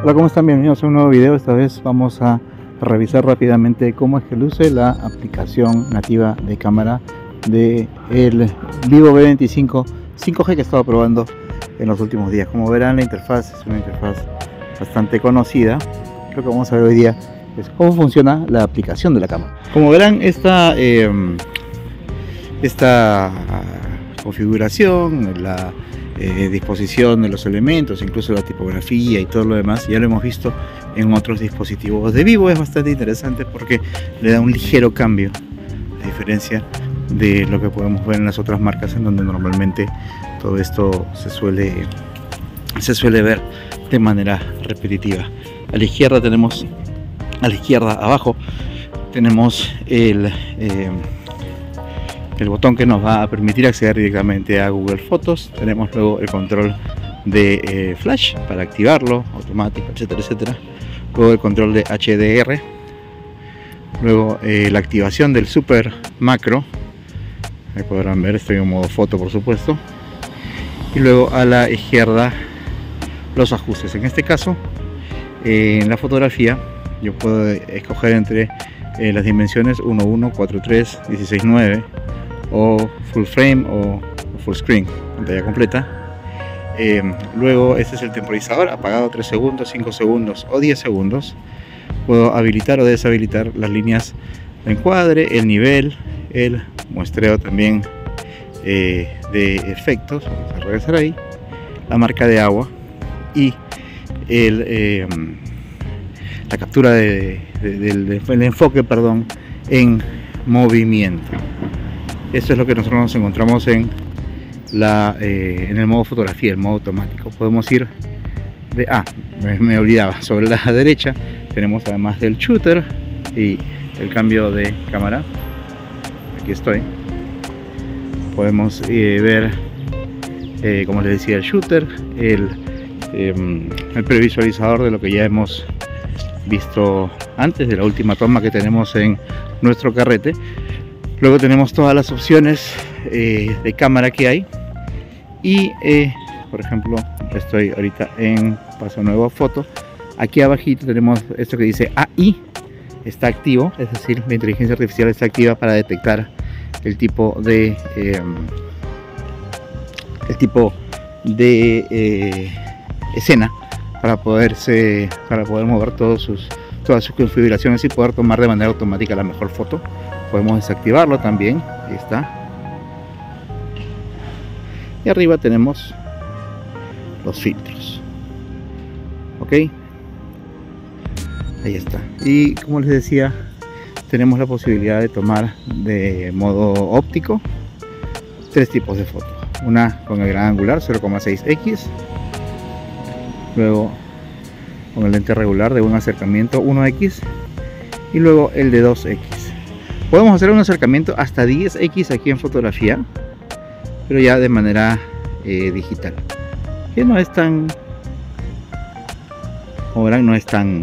Hola, ¿cómo están? Bienvenidos a un nuevo video. Esta vez vamos a revisar rápidamente cómo es que luce la aplicación nativa de cámara de el Vivo V25 5G que he estado probando en los últimos días. Como verán, la interfaz es una interfaz bastante conocida. Lo que vamos a ver hoy día es cómo funciona la aplicación de la cámara. Como verán, esta, eh, esta configuración, la eh, disposición de los elementos, incluso la tipografía y todo lo demás, ya lo hemos visto en otros dispositivos de vivo. Es bastante interesante porque le da un ligero cambio, a diferencia de lo que podemos ver en las otras marcas en donde normalmente todo esto se suele, se suele ver de manera repetitiva. A la izquierda tenemos, a la izquierda abajo, tenemos el... Eh, el botón que nos va a permitir acceder directamente a Google Fotos. Tenemos luego el control de eh, flash para activarlo, automático, etcétera, etcétera. Luego el control de HDR. Luego eh, la activación del super macro. Ahí podrán ver, estoy en modo foto por supuesto. Y luego a la izquierda los ajustes. En este caso, eh, en la fotografía, yo puedo escoger entre las dimensiones 1.1, 4.3, 16.9 o full frame o, full screen, pantalla completa. Eh, luego este es el temporizador, apagado 3 segundos, 5 segundos o 10 segundos. Puedo habilitar o deshabilitar las líneas de encuadre, el nivel, el muestreo también eh, de efectos. Vamos a regresar ahí. La marca de agua y el, eh, la captura de, del enfoque perdón, en movimiento. Eso es lo que nosotros nos encontramos en, la, eh, en el modo fotografía, el modo automático. Podemos ir de... Ah, me, olvidaba, sobre la derecha tenemos además del shooter y el cambio de cámara. Aquí estoy. Podemos eh, ver, eh, como les decía, el shooter, el, em, el previsualizador de lo que ya hemos visto antes de la última toma que tenemos en nuestro carrete Luego tenemos todas las opciones eh, de cámara que hay. Y eh, por ejemplo, estoy ahorita en paso nuevo foto. Aquí abajito tenemos esto que dice AI. Está activo, es decir, la inteligencia artificial está activa para detectar el tipo de em, el tipo de eh, escena para poderse para poder mover sus todas sus configuraciones y poder tomar de manera automática la mejor foto podemos desactivarlo también. Ahí está. Y arriba tenemos los filtros. Ok. Ahí está. Y como les decía tenemos la posibilidad de tomar de modo óptico tres tipos de fotos una con el gran angular 0,6x luego con el lente regular de un acercamiento 1x y luego el de 2x Podemos hacer un acercamiento hasta 10x aquí en fotografía, pero ya de manera eh, digital. Que no es tan, como verán, no es tan,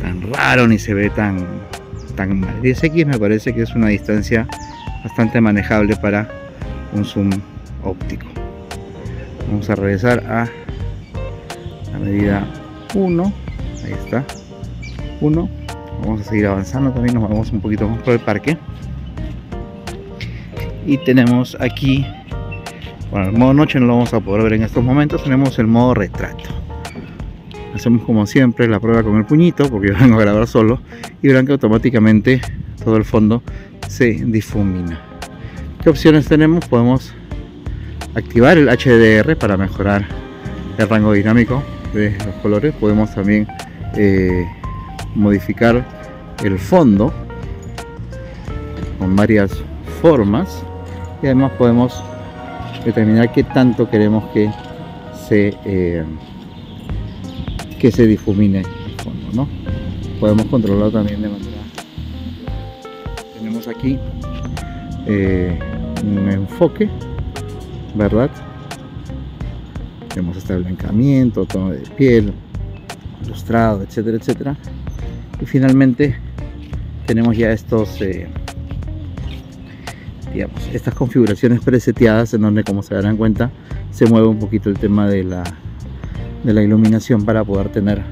tan raro ni se ve tan, tan mal. 10x me parece que es una distancia bastante manejable para un zoom óptico. Vamos a regresar a la medida 1. Ahí está. 1 vamos a seguir avanzando también nos vamos un poquito más por el parque. Y tenemos aquí bueno el modo noche no lo vamos a poder ver en estos momentos tenemos el modo retrato. Hacemos como siempre la prueba con el puñito porque yo vengo a grabar solo y verán que automáticamente todo el fondo se difumina. ¿qué opciones tenemos? podemos activar el HDR para mejorar el rango dinámico de los colores. Podemos también eh, modificar el fondo con varias formas y además podemos determinar qué tanto queremos que se eh, que se difumine el fondo ¿no? podemos controlar también de manera tenemos aquí eh, un enfoque verdad tenemos el blancamiento tono de piel ilustrado etcétera etcétera y finalmente tenemos ya estos eh, digamos estas configuraciones preseteadas en donde como se darán cuenta se mueve un poquito el tema de la de la iluminación para poder tener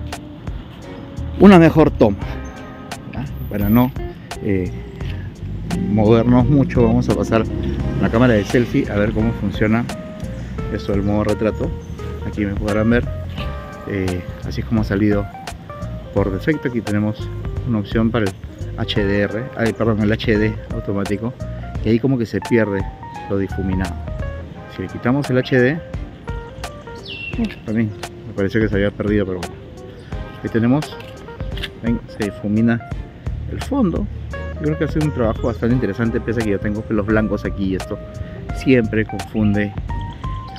una mejor toma. Para no eh, movernos mucho, vamos a pasar la cámara de selfie a ver cómo funciona esto del modo retrato. Aquí me podrán ver, eh, así es como ha salido por defecto. Aquí tenemos una opción para el HDR, ay, perdón, el HD automático, y ahí como que se pierde lo difuminado. Si le quitamos el HD, también me parece que se había perdido, pero bueno. Aquí tenemos, ven, se difumina el fondo. Yo creo que hace un trabajo bastante interesante, pese a que yo tengo pelos blancos aquí y esto siempre confunde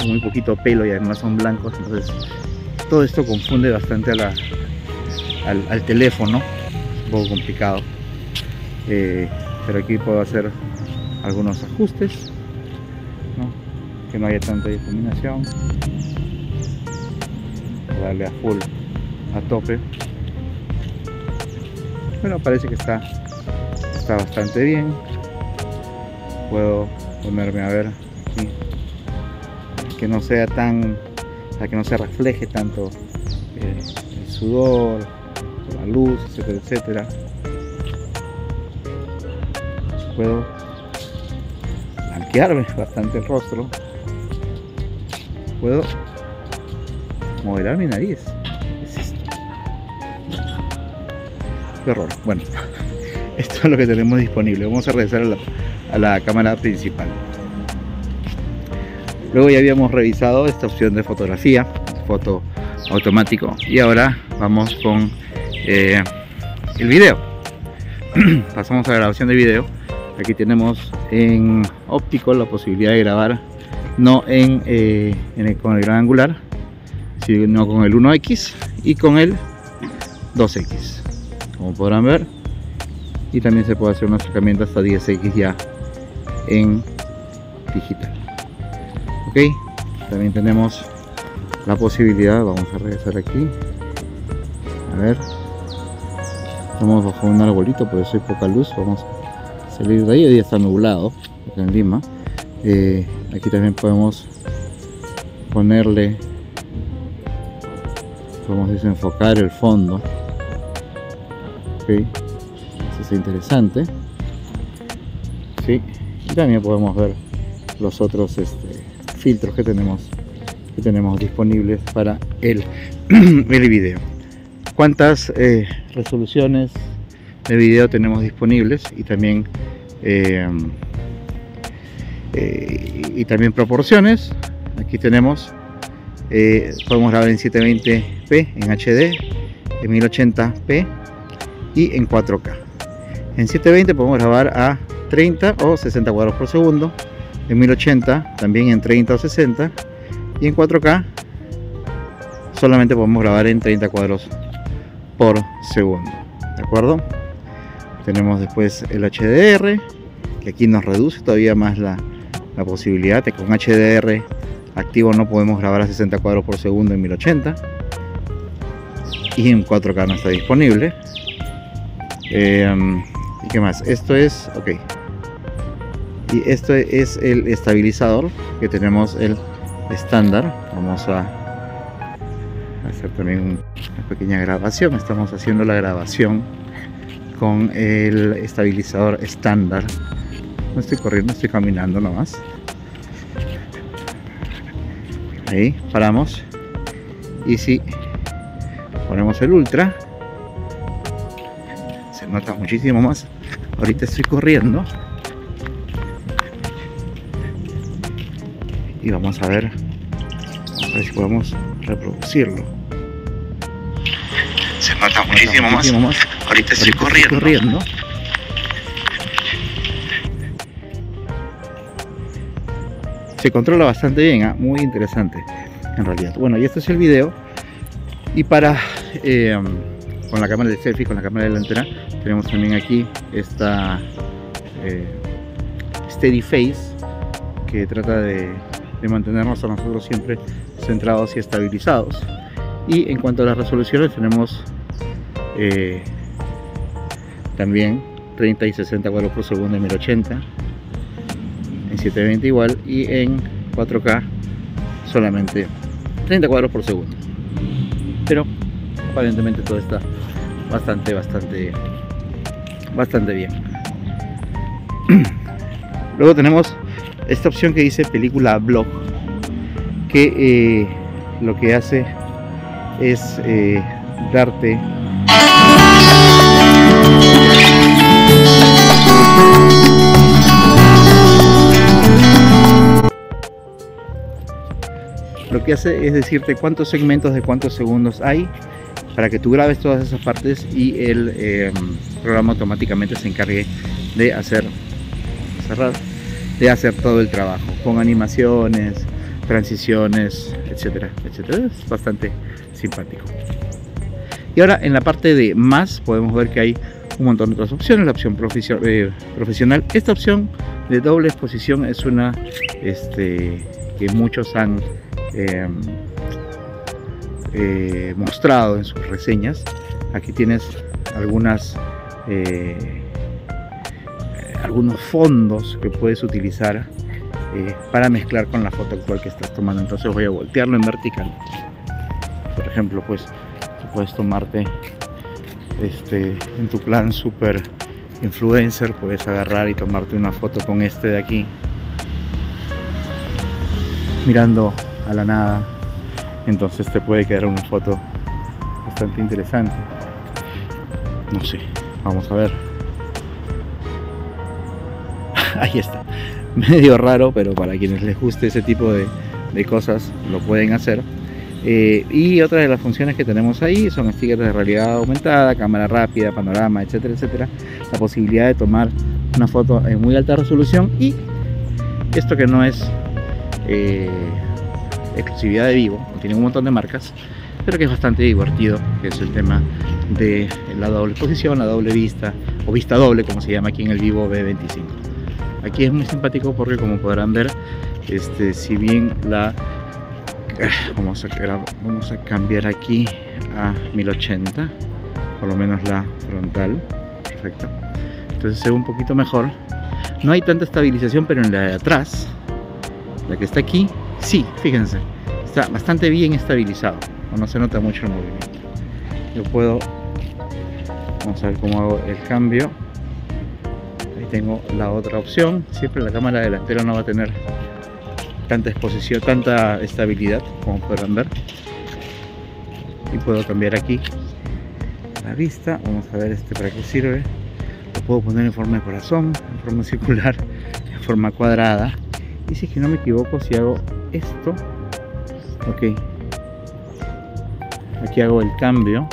muy poquito pelo y además son blancos, entonces todo esto confunde bastante a la, al, teléfono, es un poco complicado. Eh, pero aquí puedo hacer algunos ajustes, que no haya tanta difuminación darle a full a tope. Bueno parece que está está bastante bien. Puedo ponerme a ver que no sea tan para que no se refleje tanto eh, el sudor la luz etcétera etcétera puedo blanquearme bastante el rostro puedo modelar mi nariz. es esto? Qué horror. Bueno, esto es lo que tenemos disponible. Vamos a regresar a la, cámara principal. Luego ya habíamos revisado esta opción de fotografía, foto automático. Y ahora vamos con eh, el video. Pasamos a grabación de video. Aquí tenemos en óptico la posibilidad de grabar no en, eh, con el gran angular, sino con el 1X y con el 2X, como podrán ver. Y también se puede hacer un acercamiento hasta 10X ya en digital. Ok, también tenemos la posibilidad, vamos a regresar aquí. A ver, estamos bajo un arbolito, por eso hay poca luz. Vamos a salir de ahí, hoy está nublado en Lima. Eh, aquí también podemos ponerle podemos desenfocar el fondo ok eso es interesante ¿sí? y también podemos ver los otros este, filtros que tenemos que tenemos disponibles para el, el video cuántas eh, resoluciones. De video tenemos disponibles y también eh, eh, y también proporciones. Aquí tenemos eh, podemos grabar en 720p en HD en 1080p y en 4K en 720 podemos grabar a 30 o 60 cuadros por segundo. En 1080 también en 30 o 60 y en 4K solamente podemos grabar en 30 cuadros por segundo de acuerdo tenemos después el HDR que aquí nos reduce todavía más la, la posibilidad con HDR activo no podemos grabar a 60 cuadros por segundo en 1080 y en 4K no está disponible. Em, y qué más esto es ok. Y esto es el estabilizador que tenemos el estándar. Vamos a hacer también una pequeña grabación estamos haciendo la grabación con el estabilizador estándar no estoy corriendo, estoy caminando nomás. Ahí, paramos. Y si ponemos el ultra, se nota muchísimo más. Ahorita estoy corriendo. Y vamos a ver, a ver si podemos reproducirlo. Se nota muchísimo, más. Ahorita estoy, corriendo. se controla bastante bien, ¿ah? muy interesante en realidad. Bueno, y este es el video. Y para eh, con la cámara de selfie, con la cámara delantera, tenemos también aquí esta eh, steady face que trata de, mantenernos a nosotros siempre centrados y estabilizados. Y en cuanto a las resoluciones, tenemos eh, también 30 y 60 cuadros por segundo en 1080 en 720 igual y en 4K solamente 30 cuadros por segundo pero aparentemente todo está bastante, bastante, bastante bien. Luego tenemos esta opción que dice película blog, que eh, lo que hace es eh, darte lo que hace es decirte cuántos segmentos de cuántos segundos hay para que tú grabes todas esas partes y el em, programa automáticamente se encargue de hacer cerrar de hacer todo el trabajo con animaciones transiciones etcétera etcétera. Es bastante simpático. Y ahora en la parte de más podemos ver que hay un montón de otras opciones. La opción eh, profesional. Esta opción de doble exposición es una este, que muchos han em, eh, mostrado en sus reseñas. Aquí tienes algunas eh, algunos fondos que puedes utilizar eh, para mezclar con la foto actual que estás tomando. Entonces voy a voltearlo en vertical. Por ejemplo, pues puedes tomarte este en tu plan super influencer, puedes agarrar y tomarte una foto con este de aquí mirando a la nada entonces te puede quedar una foto bastante interesante no sé vamos a ver ahí está medio raro pero para quienes les guste ese tipo de, cosas lo pueden hacer eh, y otra de las funciones que tenemos ahí son stickers de realidad aumentada, cámara rápida, panorama, etcétera, etcétera. La posibilidad de tomar una foto en muy alta resolución y esto que no es eh, exclusividad de Vivo, tiene un montón de marcas, pero que es bastante divertido, que es el tema de la doble exposición, la doble vista, o vista doble, como se llama aquí en el Vivo B25. Aquí es muy simpático porque como podrán ver, este, si bien la vamos a, vamos a cambiar aquí a 1080 por lo menos la frontal perfecto. Entonces se ve un poquito mejor. No hay tanta estabilización pero en la de atrás la que está aquí sí fíjense está bastante bien estabilizado no se nota mucho el movimiento. Yo puedo vamos a ver cómo hago el cambio tengo la otra opción. Siempre la cámara delantera no va a tener tanta exposición tanta estabilidad como podrán ver. Y puedo cambiar aquí la vista. Vamos a ver este para qué sirve. Lo puedo poner en forma de corazón en forma circular en forma cuadrada. Y si es que no me equivoco si hago esto ok. Aquí hago el cambio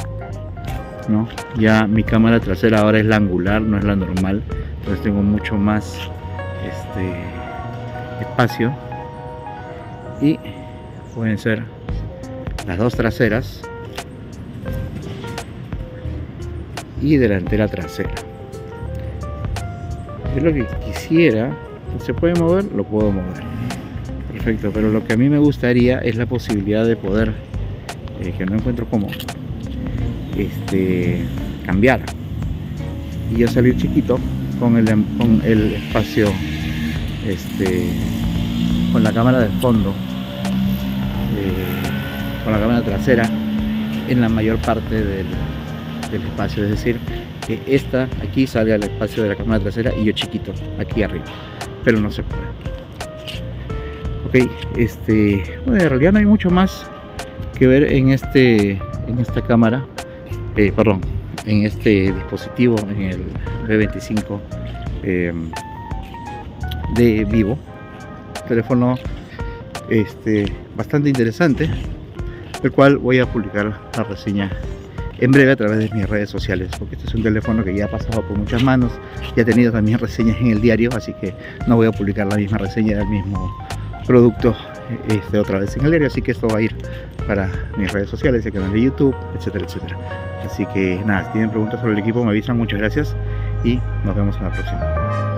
¿no? ya mi cámara trasera ahora es la angular no es la normal entonces tengo mucho más este espacio. Y pueden ser las dos traseras y delantera trasera. Yo lo que quisiera se puede mover lo puedo mover. Perfecto pero lo que a mí me gustaría es la posibilidad de poder eh, que no encuentro cómo este cambiar. Y ya salir chiquito con el, con el espacio este con la cámara de fondo eh, con la cámara trasera en la mayor parte del, del espacio. Es decir que esta aquí sale al espacio de la cámara trasera y yo chiquito aquí arriba. Pero no se puede. Ok este bueno, en realidad no hay mucho más que ver en este en esta cámara eh, perdón en este dispositivo en el B25 em, de vivo. Teléfono este bastante interesante el cual voy a publicar la reseña en breve a través de mis redes sociales porque este es un teléfono que ya ha pasado por muchas manos y ha tenido también reseñas en el diario así que no voy a publicar la misma reseña del mismo producto este, otra vez en el diario, así que esto va a ir para mis redes sociales, el canal de YouTube, etcétera, etcétera. Así que nada, si tienen preguntas sobre el equipo me avisan, muchas gracias y nos vemos en la próxima.